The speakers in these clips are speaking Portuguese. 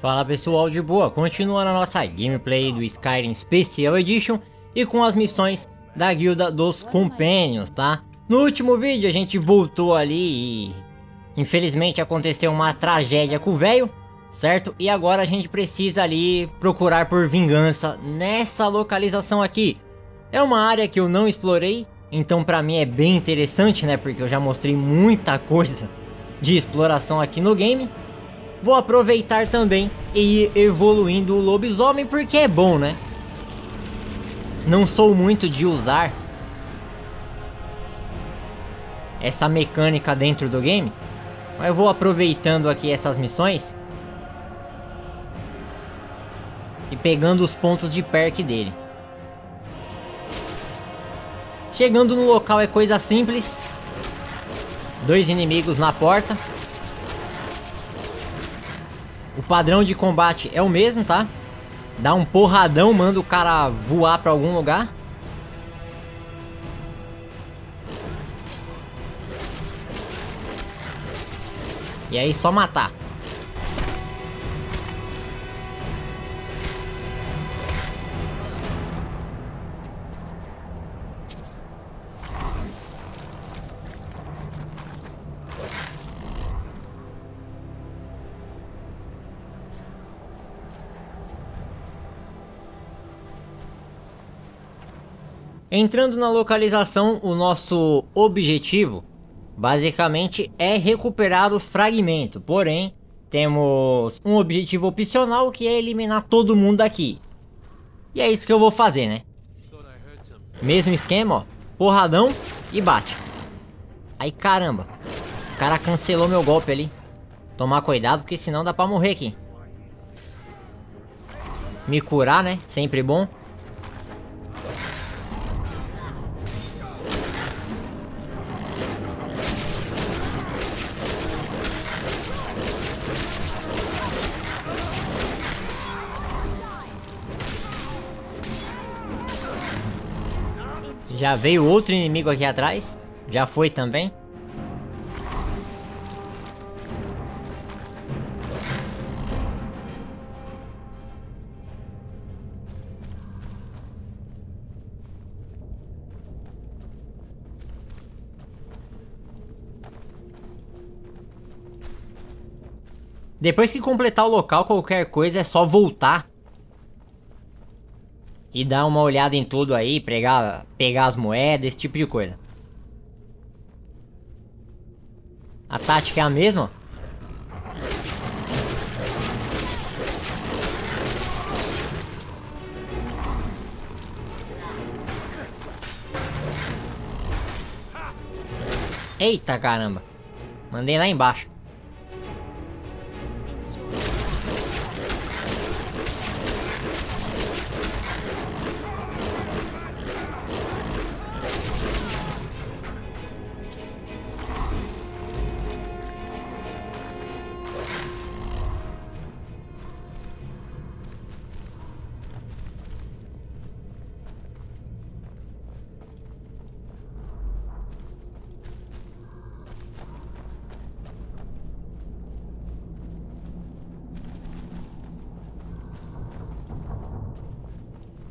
Fala pessoal de boa, continuando a nossa gameplay do Skyrim Special Edition e com as missões da Guilda dos Companions, tá? No último vídeo a gente voltou ali e infelizmente aconteceu uma tragédia com o velho, certo? E agora a gente precisa ali procurar por vingança nessa localização aqui. É uma área que eu não explorei, então pra mim é bem interessante, né? Porque eu já mostrei muita coisa de exploração aqui no game. Vou aproveitar também e ir evoluindo o lobisomem porque é bom, né? Não sou muito de usar essa mecânica dentro do game, mas eu vou aproveitando aqui essas missões e pegando os pontos de perk dele. Chegando no local é coisa simples. Dois inimigos na porta. O padrão de combate é o mesmo, tá? Dá um porradão, manda o cara voar pra algum lugar. E aí só matar. Entrando na localização, o nosso objetivo basicamente é recuperar os fragmentos. Porém, temos um objetivo opcional que é eliminar todo mundo daqui. E é isso que eu vou fazer, né? Mesmo esquema, ó. Porradão e bate. Aí caramba. O cara cancelou meu golpe ali. Tomar cuidado porque senão dá pra morrer aqui. Me curar, né? Sempre bom. Já veio outro inimigo aqui atrás. Já foi também. Depois que completar o local, qualquer coisa é só voltar e dar uma olhada em tudo aí, pegar, pegar as moedas, esse tipo de coisa. A tática é a mesma? Eita caramba. Mandei lá embaixo.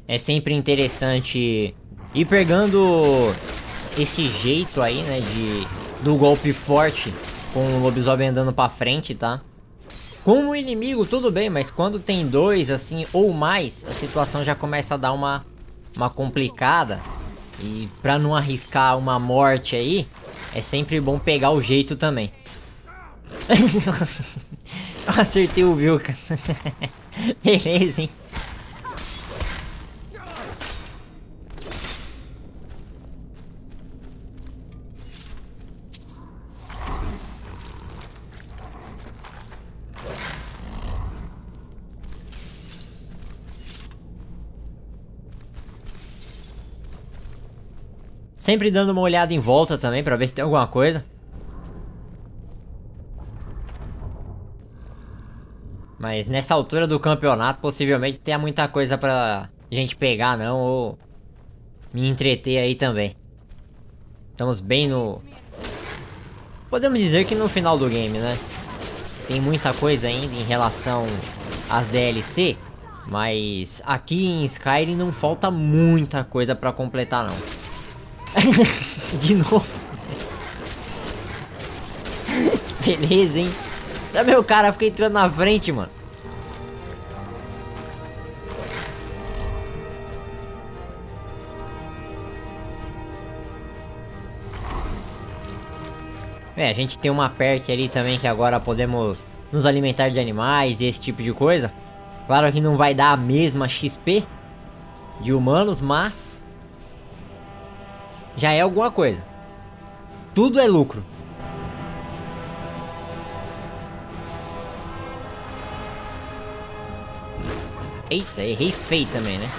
É sempre interessante ir pegando esse jeito aí, né, de do golpe forte com o lobisomem andando pra frente, tá? Com o inimigo tudo bem, mas quando tem dois, assim, ou mais, a situação já começa a dar uma, uma complicada. E pra não arriscar uma morte aí, é sempre bom pegar o jeito também. Acertei o Vilca. Beleza, hein? Sempre dando uma olhada em volta também pra ver se tem alguma coisa. Mas nessa altura do campeonato possivelmente tenha muita coisa pra gente pegar não ou me entreter aí também. Estamos bem no... Podemos dizer que no final do game, né? Tem muita coisa ainda em relação as DLC, mas aqui em Skyrim não falta muita coisa pra completar não. De novo. Beleza, hein? Tá meu cara, fica entrando na frente, mano. É, a gente tem uma perk ali também que agora podemos nos alimentar de animais e esse tipo de coisa. Claro que não vai dar a mesma XP de humanos, mas já é alguma coisa. Tudo é lucro. Eita, errei feio também, né?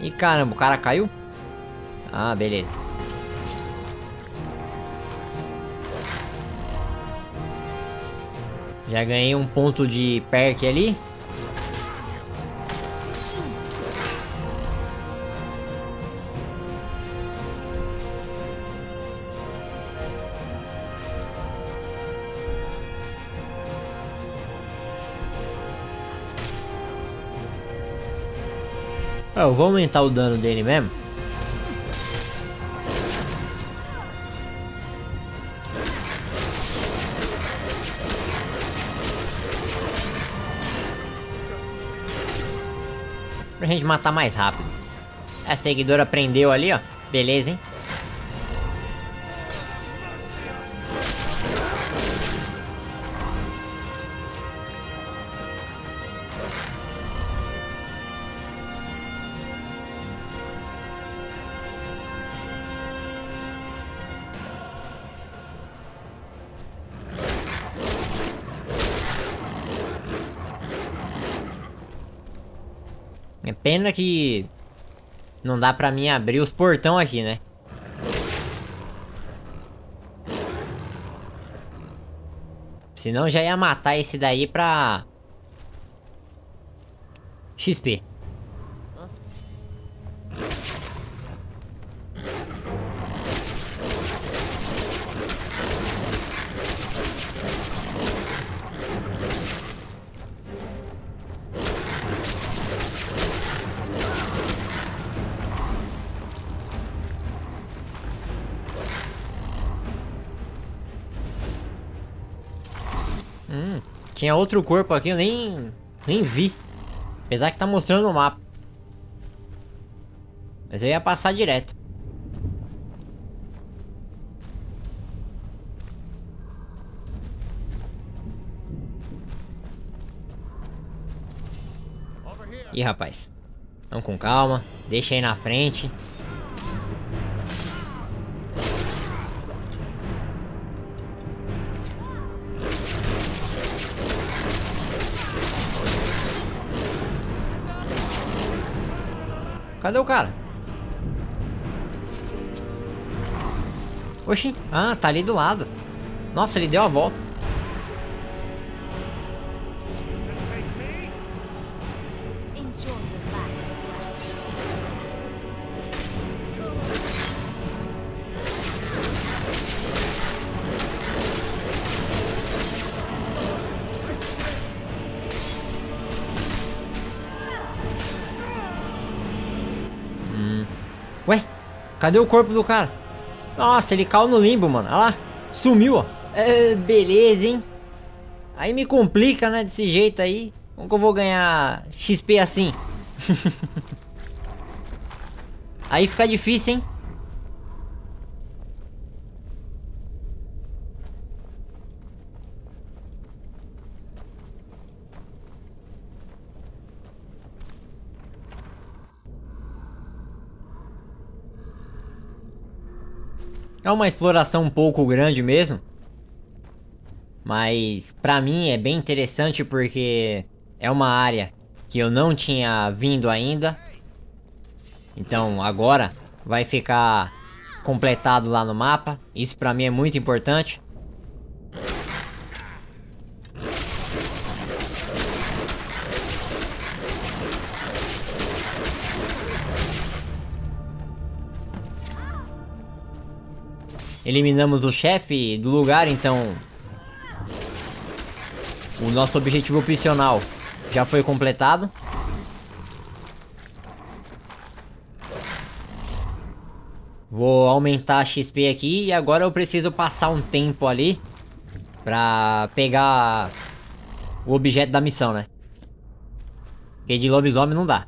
E caramba, o cara caiu? Ah, beleza. Já ganhei um ponto de perk ali. Ah, eu vou aumentar o dano dele mesmo. Pra gente matar mais rápido. A seguidora prendeu ali, ó. Beleza, hein? É pena que não dá pra mim abrir os portão aqui, né? Senão já ia matar esse daí pra... XP. Tinha outro corpo aqui, eu nem, nem vi. Apesar que tá mostrando no mapa. Mas eu ia passar direto. Ih, rapaz. Vamos com calma. Deixa aí na frente. Cadê o cara? Oxi. Ah, tá ali do lado. Nossa, ele deu a volta. Cadê o corpo do cara? Nossa, ele caiu no limbo, mano. Olha lá, sumiu, ó. É, beleza, hein? Aí me complica, né, desse jeito aí. Como que eu vou ganhar XP assim? aí fica difícil, hein? É uma exploração um pouco grande mesmo. Mas pra mim é bem interessante porque é uma área que eu não tinha vindo ainda. Então agora vai ficar completado lá no mapa. Isso pra mim é muito importante. Eliminamos o chefe do lugar, então o nosso objetivo opcional já foi completado. Vou aumentar a XP aqui e agora eu preciso passar um tempo ali pra pegar o objeto da missão, né? Porque de lobisomem não dá.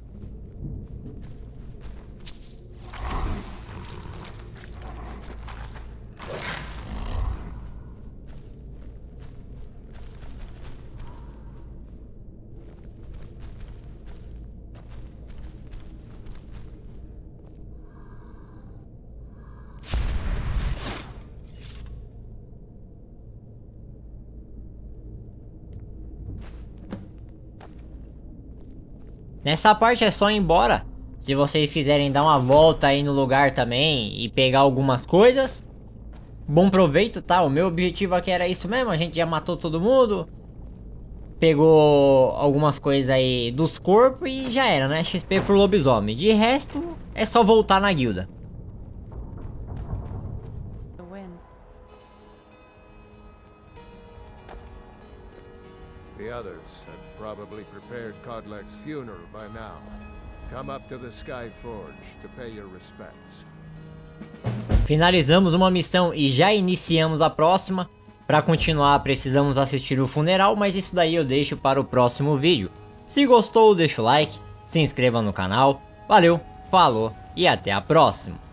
Nessa parte é só ir embora. Se vocês quiserem dar uma volta aí no lugar também e pegar algumas coisas. Bom proveito, tá? O meu objetivo aqui era isso mesmo. A gente já matou todo mundo. Pegou algumas coisas aí dos corpos e já era, né? XP pro lobisomem. De resto, é só voltar na guilda. Probably prepared Kodlak's funeral by now. Come up to the Sky to pay your respects. Finalizamos uma missão e já iniciamos a próxima. Para continuar precisamos assistir o funeral, mas isso daí eu deixo para o próximo vídeo. Se gostou deixa o like, se inscreva no canal. Valeu, falou e até a próxima.